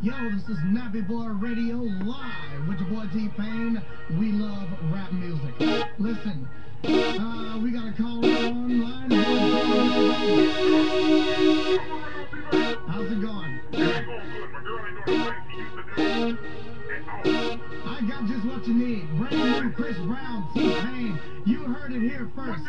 Yo, this is Nappy Boy Radio live with your boy T Pain. We love rap music. Listen, uh, we got a call online. How's it going? I got just what you need. Brand new Chris Brown, T Pain. You heard it here first.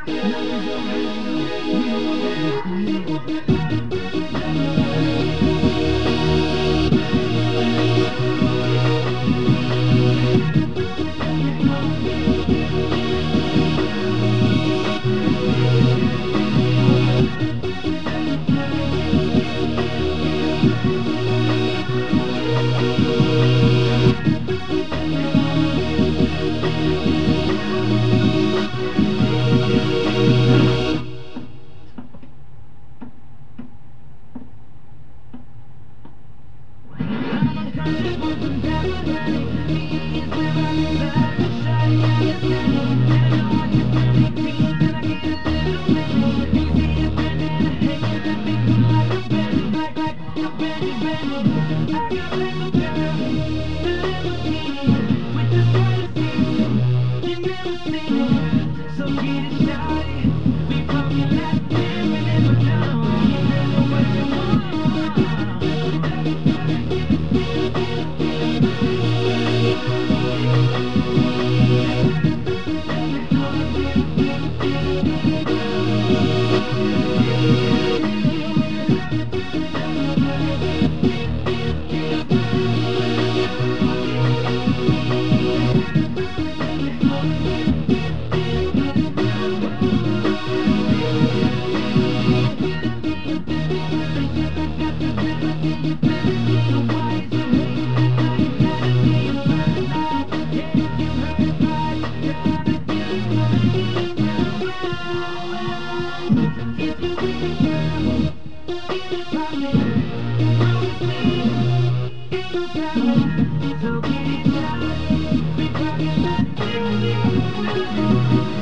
Nappy